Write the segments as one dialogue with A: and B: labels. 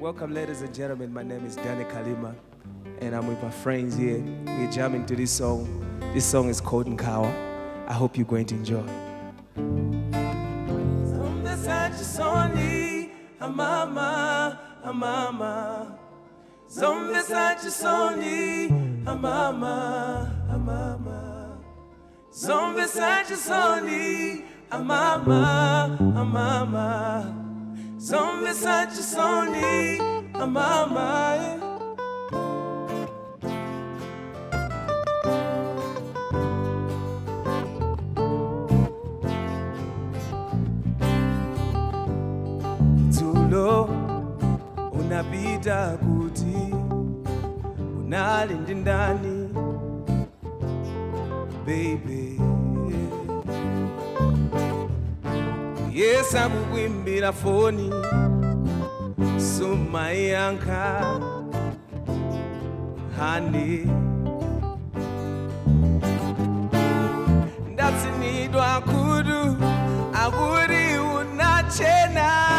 A: Welcome, ladies and gentlemen. My name is Danny Kalima, and I'm with my friends here. We're jamming to this song. This song is called Nkawa. I hope you're going to enjoy. Amama, amama. Zombe sachi soni, amama, amama. Zombe sachi soni, amama, amama. Zombe sachi soni, amama. Tulo unapita kuti unalindi ndani baby yesa kukwimbira foni sumayankha hani ndatsinidwa kudu akuti unachena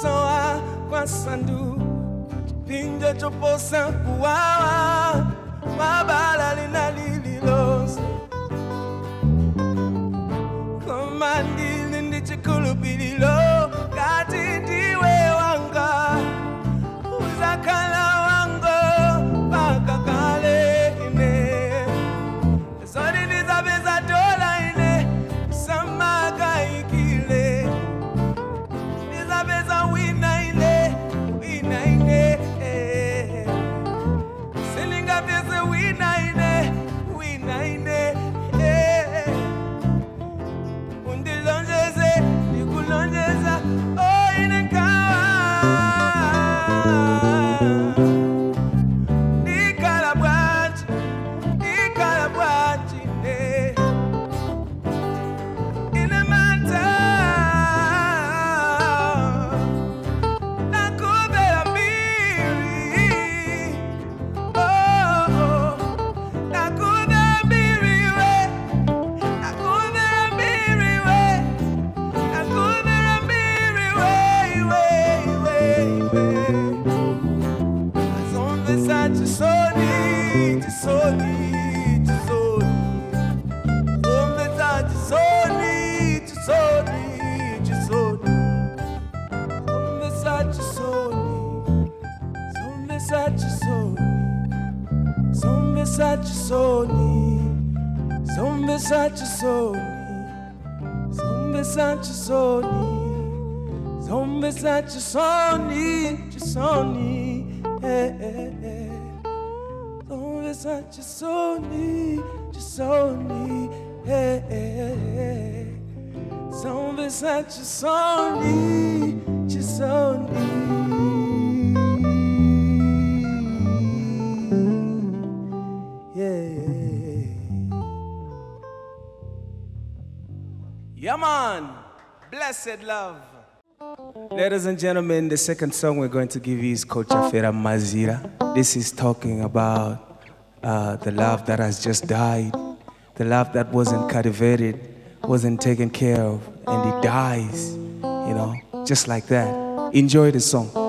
A: Soa kwa sandu pinja chopo sandu zoti ndizapeza dola zombesa chisoni zombesa chisoni zombesa chisoni chisoni eh, eh, eh. zombesa chisoni chisoni eh, eh, eh. zombesa chisoni chisoni yeah man blessed love Ladies and gentlemen, the second song we're going to give you is called Chafera Mazira. This is talking about uh, the love that has just died, the love that wasn't cultivated, wasn't taken care of, and it dies, you know, just like that. Enjoy the song.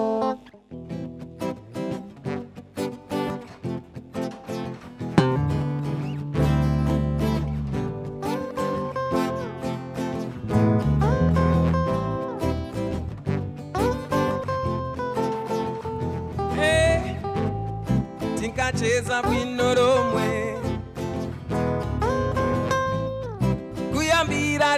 A: Tinkacheza bwino lomwe kuyambira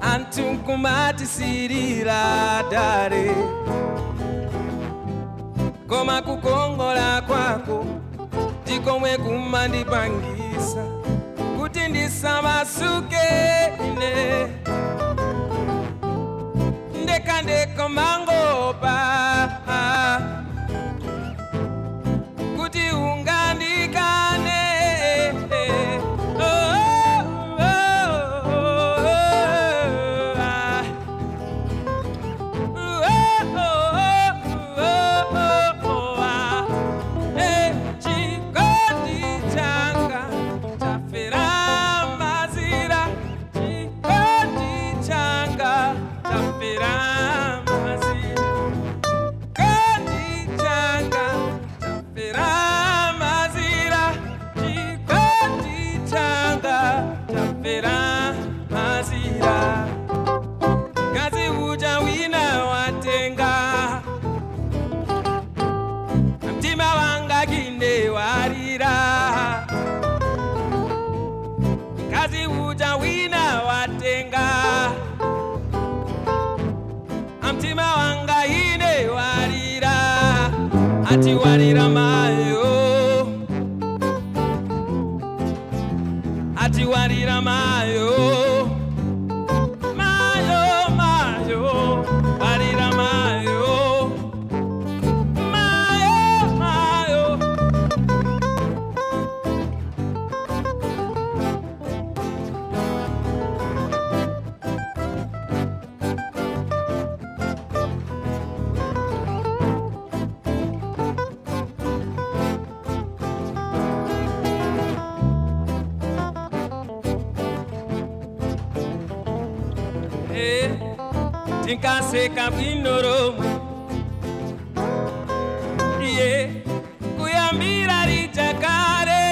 A: anthu nkumatisirira dale. Koma kukongola kwako ndikomwe kumandipangisa kuti ndisamasuke ine. Ndeka ndeko mangopa atiwarira mayo. Atiwarira mayo. Tinkaseka bwino lomwe iye kuyambira lija kale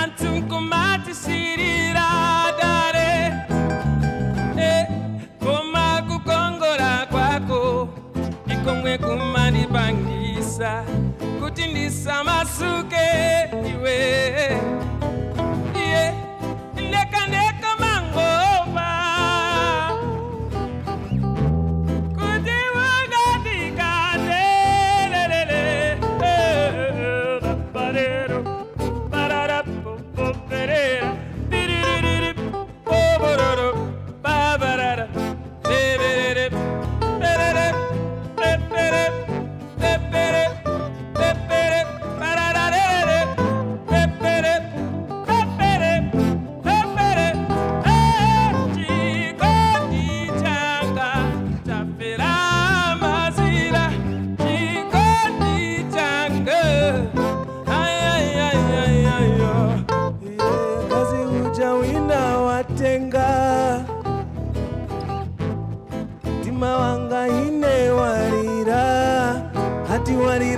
A: anthu nkumatisirira dale Eh, koma kukongola kwako. Ndikomwe kumandipangisa kuti ndisamasuke iwe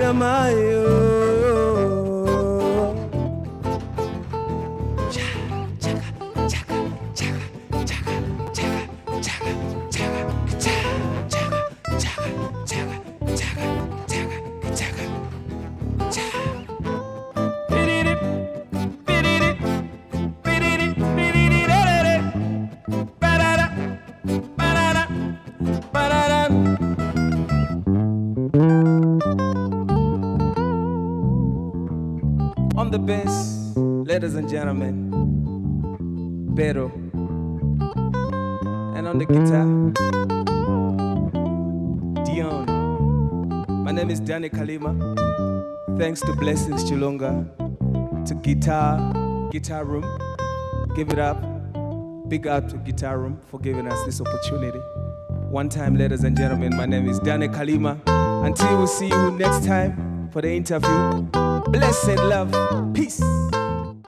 A: chama. Ladies and gentlemen, Pero. And on the guitar, Dion. My name is Danny Kalima. Thanks to Blessings Chilunga, to Guitar, Guitar Room, Give it up. Big up to Guitar Room for giving us this opportunity. One time, ladies and gentlemen, my name is Danny Kalima. Until we see you next time for the interview, blessed love, peace.